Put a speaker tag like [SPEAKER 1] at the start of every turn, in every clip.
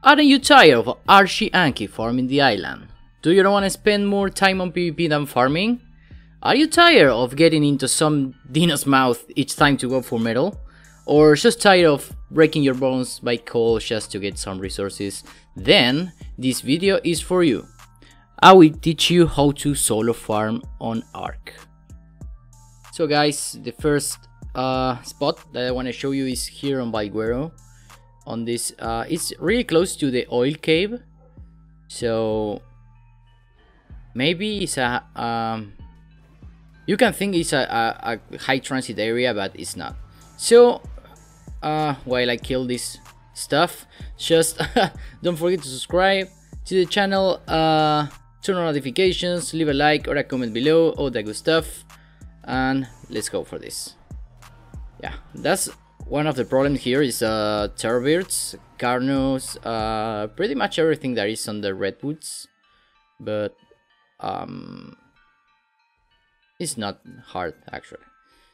[SPEAKER 1] Aren't you tired of Argy Anky farming the island? Do you not want to spend more time on PvP than farming? Are you tired of getting into some dino's mouth each time to go for metal? Or just tired of breaking your bones by coal just to get some resources? Then, this video is for you. I will teach you how to solo farm on Ark. So guys, the first uh, spot that I want to show you is here on Valguero. On this, uh, it's really close to the oil cave. So maybe it's a um, you can think it's a, a, a, high transit area but it's not so uh, while I kill this stuff just don't forget to subscribe to the channel uh, turn on notifications leave a like or a comment below all that good stuff and let's go for this yeah that's one of the problems here is uh, Terrorbirds, Carnos, uh, pretty much everything that is on the Redwoods but um, it's not hard actually.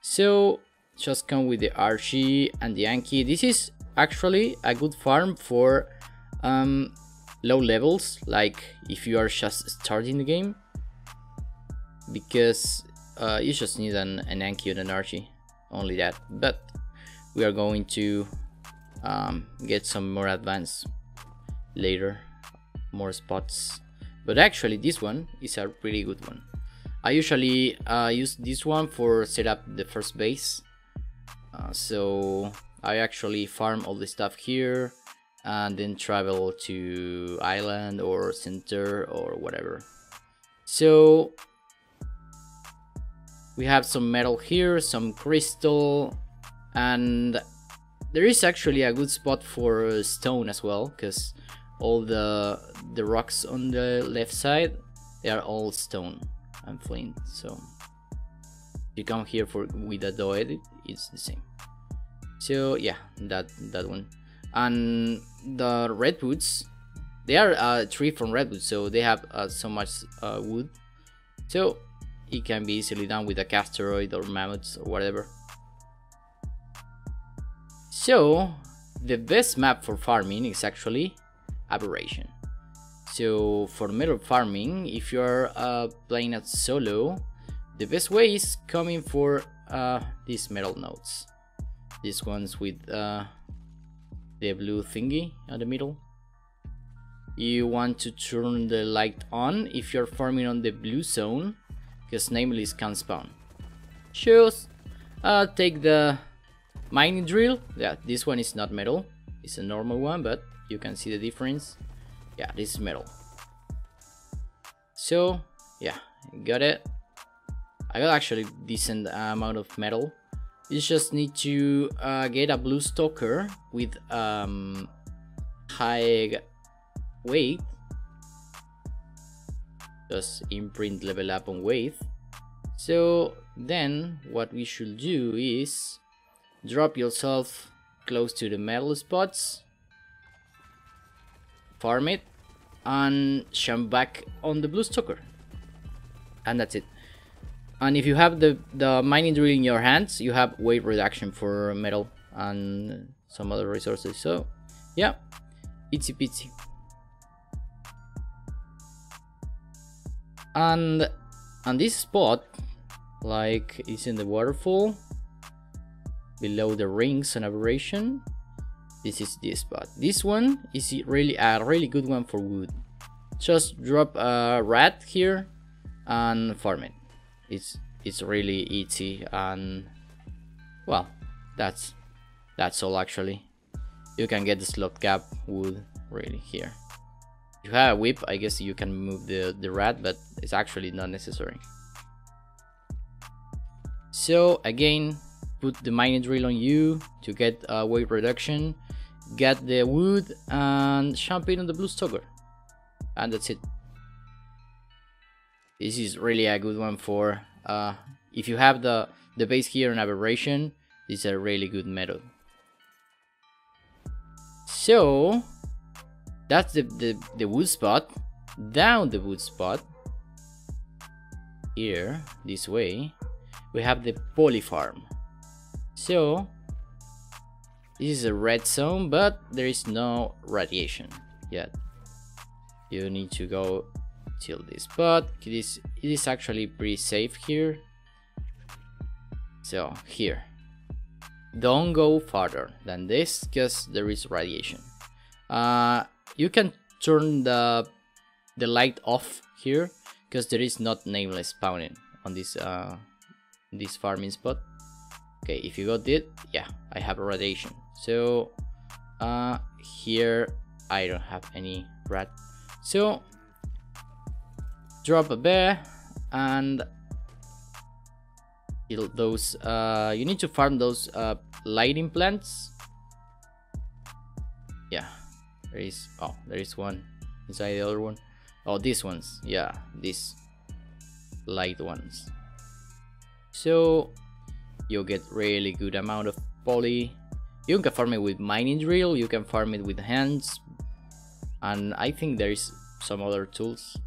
[SPEAKER 1] So just come with the Argy and the Anky this is actually a good farm for um, low levels like if you are just starting the game. Because uh, you just need an, an Anky and an Argy only that. But we are going to um, get some more advanced later more spots. But actually this one is a really good one. I usually uh, use this one for set up the first base. Uh, so I actually farm all the stuff here and then travel to island or center or whatever. So we have some metal here some crystal and there is actually a good spot for stone as well because all the the rocks on the left side they are all stone and flint. So if you come here for with a Doedic it's the same. So yeah that that one. And the redwoods they are a uh, tree from redwood so they have uh, so much uh, wood. So it can be easily done with a casteroid or mammoths or whatever so the best map for farming is actually aberration. So for metal farming if you're uh, playing at solo the best way is coming for uh, these metal nodes. These ones with uh, the blue thingy at the middle. You want to turn the light on if you're farming on the blue zone because nameless can spawn. Choose uh, take the mining drill? Yeah this one is not metal. It's a normal one but you can see the difference. Yeah this is metal. So yeah got it. I got actually decent amount of metal. You just need to uh, get a blue stalker with um, high weight. Just imprint level up on weight. So then what we should do is drop yourself close to the metal spots farm it and jump back on the blue stalker. And that's it. And if you have the the mining drill in your hands you have weight reduction for metal and some other resources. So yeah itsy bitsy and on this spot like it's in the waterfall below the rings and aberration. This is this spot this one is really a really good one for wood. Just drop a rat here and farm it. It's it's really easy and well that's that's all actually. You can get the slot cap wood really here. If you have a whip i guess you can move the the rat but it's actually not necessary. So again put the mining drill on you to get a weight reduction get the wood and champagne on the blue stalker and that's it. This is really a good one for uh, if you have the the base here in aberration this is a really good method so that's the, the the wood spot. Down the wood spot here this way we have the poly farm so this is a red zone but there is no radiation yet. You need to go till this spot it is it is actually pretty safe here. So here. Don't go farther than this because there is radiation. Uh, you can turn the the light off here because there is not nameless spawning on this uh, this farming spot okay if you got it yeah I have a radiation. So uh, here I don't have any rat. So drop a bear and those uh, you need to farm those uh, lighting plants. Yeah there is oh there is one inside the other one. Oh these ones yeah these light ones. So you get really good amount of poly. You can farm it with mining drill you can farm it with hands and i think there is some other tools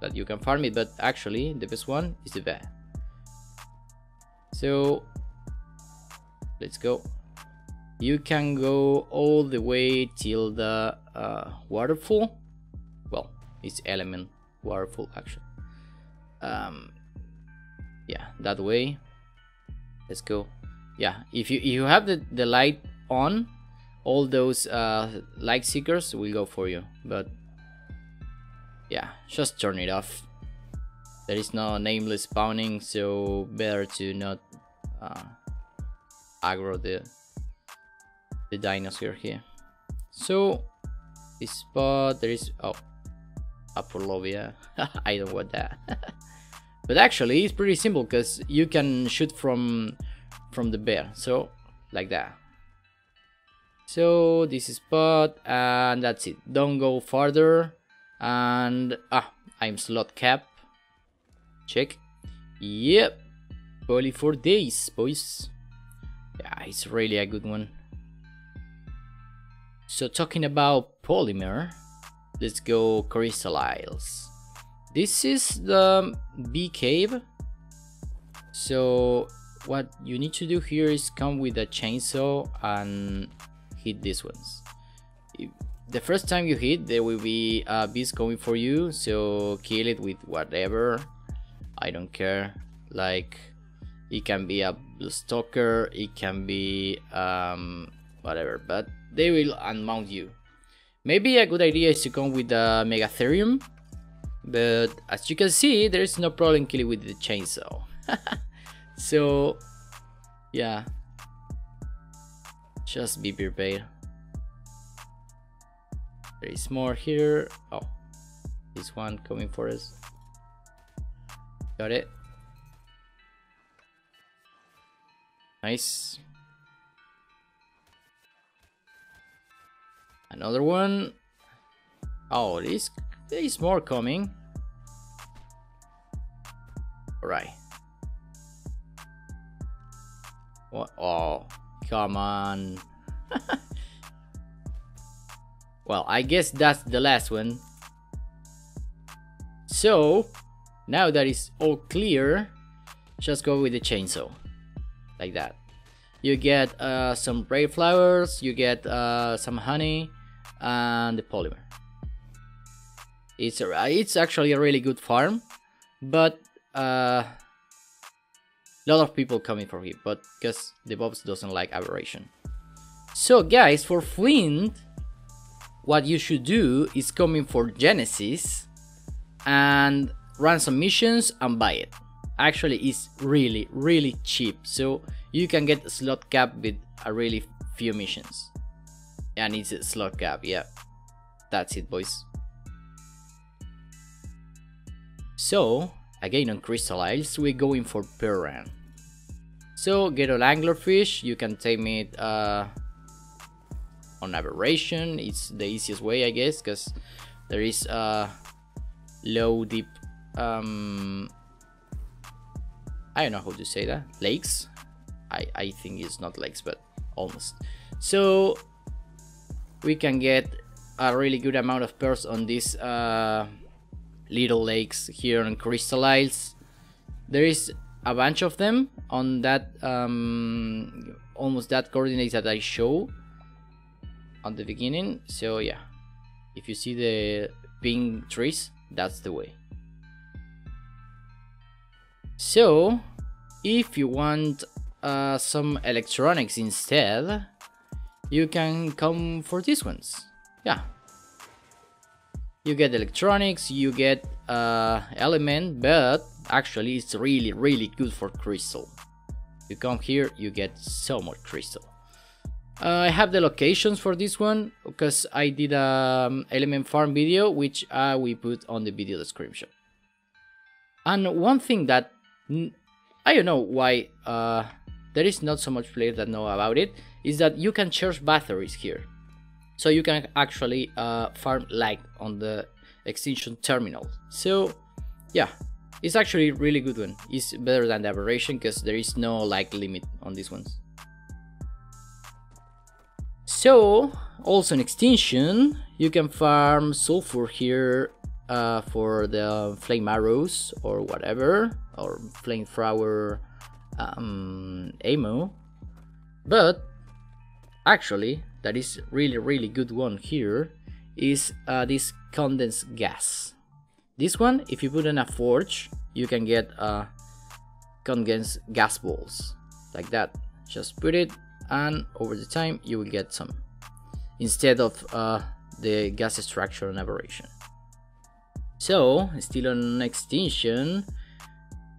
[SPEAKER 1] that you can farm it but actually the best one is the bear. So let's go. You can go all the way till the uh, waterfall. Well it's element waterfall actually. Um yeah that way let's go yeah if you if you have the the light on all those uh light seekers will go for you but yeah just turn it off. There is no nameless spawning so better to not uh, aggro the the dinosaur here. So this spot there is oh Apollovia. I don't want that but actually it's pretty simple because you can shoot from from the bear. So like that. So this is spot and that's it. Don't go farther. And ah i'm slot cap. Check. Yep. Only four days boys. Yeah it's really a good one. So talking about polymer let's go Crystal Isles this is the bee cave. So what you need to do here is come with a chainsaw and hit these ones. The first time you hit there will be a beast coming for you so kill it with whatever. I don't care. Like it can be a stalker it can be um whatever but they will unmount you. Maybe a good idea is to come with the megatherium but as you can see there is no problem killing with the chainsaw so yeah just be prepared there is more here. Oh, this one coming for us. Got it. Nice. Another one. Oh, this there is more coming. Alright. What? Oh, come on. Well, I guess that's the last one. So, now that it's all clear, just go with the chainsaw. Like that. You get uh, some brave flowers, you get uh, some honey, and the polymer. It's, a, it's actually a really good farm, but uh, a lot of people coming for him, but because the Bobs doesn't like aberration. So guys, for Flint, what you should do is come in for Genesis and run some missions and buy it. Actually, it's really, really cheap. So you can get slot cap with a really few missions. And it's a slot cap, yeah. That's it, boys. So, again on Crystal Isles, we're going for Perran. So, get an anglerfish, you can tame it uh, on aberration. It's the easiest way i guess because there is a low deep um i don't know how to say that lakes? I i think it's not lakes but almost. So we can get a really good amount of pearls on this uh, little lakes here on Crystal Isles. There is a bunch of them on that um, almost that coordinates that I show on the beginning. So yeah. If you see the pink trees that's the way. So if you want uh, some electronics instead you can come for these ones. Yeah you get electronics you get uh, element but actually it's really really good for crystal. You come here you get so much crystal. Uh, I have the locations for this one because I did a um, element farm video which I will put on the video description. And one thing that I don't know why uh, there is not so much players that know about it is that you can charge batteries here so you can actually uh, farm light on the extinction terminal. So yeah it's actually really good one. It's better than the aberration because there is no like limit on these ones. So also in extinction you can farm sulfur here uh, for the flame arrows or whatever or flamethrower um, ammo. But actually that is really really good one here is uh, this condensed gas. This one if you put in a forge you can get uh, condensed gas balls. Like that. Just put it and over the time you will get some. Instead of uh, the gas extraction aberration. So still on extinction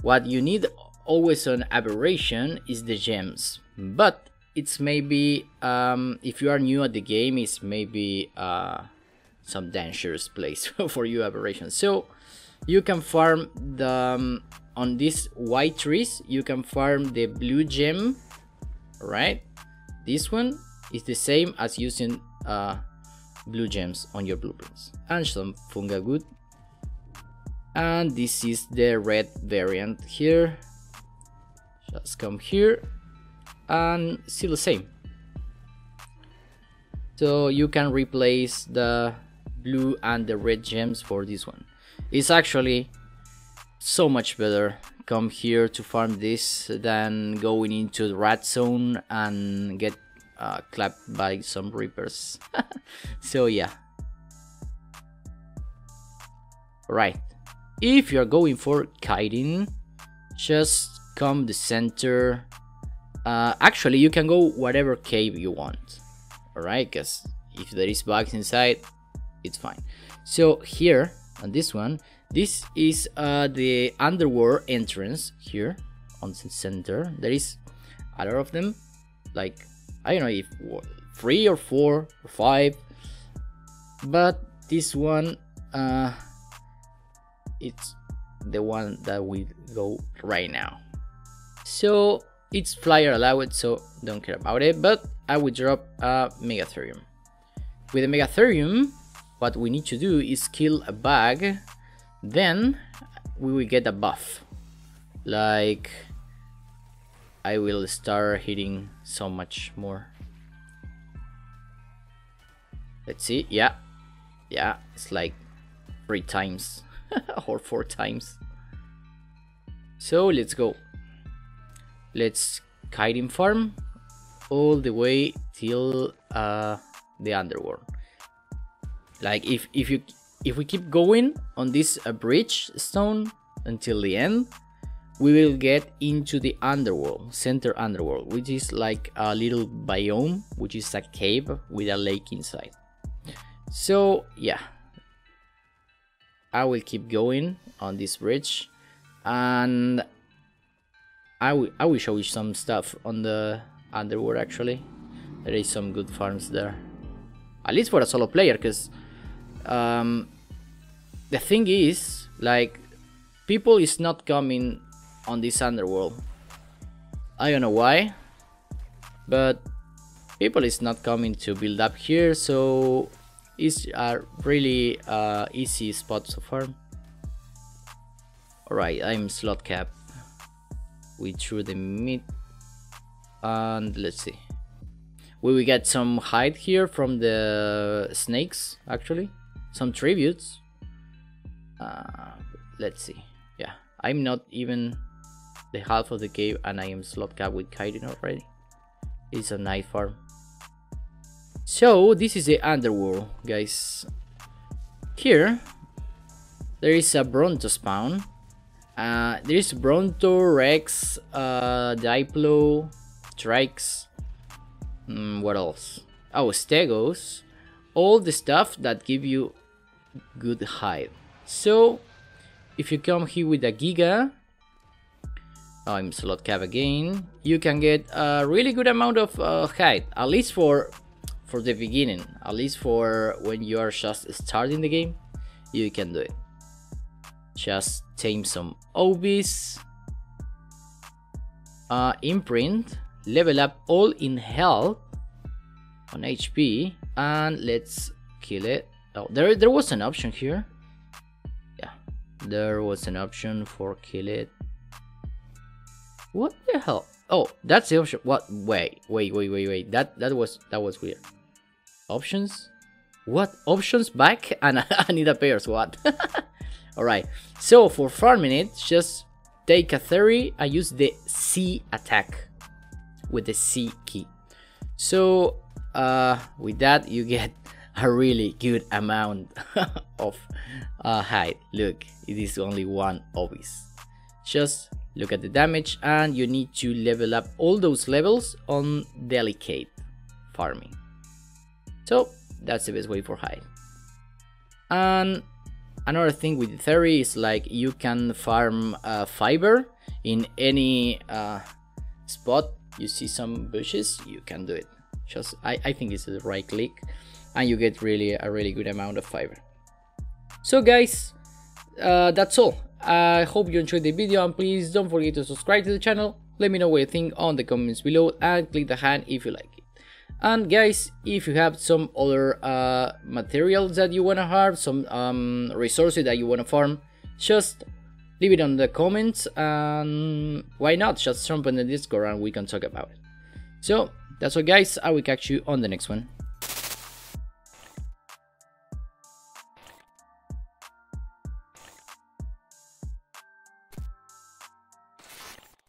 [SPEAKER 1] what you need always on aberration is the gems. But it's maybe um, if you are new at the game it's maybe uh, some dangerous place for you aberration so you can farm the um, on these white trees you can farm the blue gem right? This one is the same as using uh, blue gems on your blueprints. And some fungal wood. And this is the red variant here. Just come here and still the same. So you can replace the blue and the red gems for this one. It's actually so much better come here to farm this than going into the rat zone and get uh, clapped by some reapers. So yeah. Right. If you're going for chitin just come the center uh, actually you can go whatever cave you want alright? Because if there is bugs inside it's fine. So here on this one this is uh, the underworld entrance here on the center. There is a lot of them like I don't know if three or four or five but this one uh, it's the one that we go right now. So it's flyer allowed so don't care about it but I will drop a megatherium with a megatherium what we need to do is kill a bug then we will get a buff. Like I will start hitting so much more. Let's see yeah yeah it's like three times or four times. So let's go let's chitin farm all the way till uh, the underworld. Like if if you if we keep going on this uh, bridge stone until the end we will get into the underworld center underworld which is like a little biome which is a cave with a lake inside. So yeah. I will keep going on this bridge and I I will show you some stuff on the underworld actually. There is some good farms there. At least for a solo player, because um, the thing is, like, people is not coming on this underworld. I don't know why, but people is not coming to build up here, so it's a really uh, easy spot to farm. Alright, I'm slot cap we threw the meat and let's see. We will get some hide here from the snakes actually. Some tributes. Uh, let's see. Yeah i'm not even the half of the cave and i am slot cap with chitin already. It's a night farm. So this is the underworld guys. Here there is a Bronto spawn. Uh, there is Bronto, Rex, uh, Diplo, Trikes. Mm, what else? Oh, Stegos. All the stuff that give you good hide. So, if you come here with a Giga, oh, I'm slot cap again, you can get a really good amount of uh, hide, at least for for the beginning, at least for when you are just starting the game, you can do it. Just tame some obis, uh, imprint, level up all in health on HP, and let's kill it. Oh, there, there was an option here. Yeah, there was an option for kill it. What the hell? Oh, that's the option. What? Wait, wait, wait, wait, wait. That that was that was weird. Options? What? Options back? And I need a pairs. What? Alright, so for farming it, just take a 30 and use the C attack with the C key. So uh, with that you get a really good amount of uh, hide. Look, it is only one obvious. Just look at the damage and you need to level up all those levels on delicate farming. So that's the best way for hide. And Another thing with the Theri is like you can farm uh, fiber in any uh, spot. You see some bushes you can do it. Just I, I think it's a right click and you get really a really good amount of fiber. So guys uh, that's all. I hope you enjoyed the video and please don't forget to subscribe to the channel. Let me know what you think on the comments below and click the hand if you like and guys if you have some other uh, materials that you want to have some um, resources that you want to farm just leave it on the comments and why not? Just jump in the discord and we can talk about it. So that's all guys. I will catch you on the next one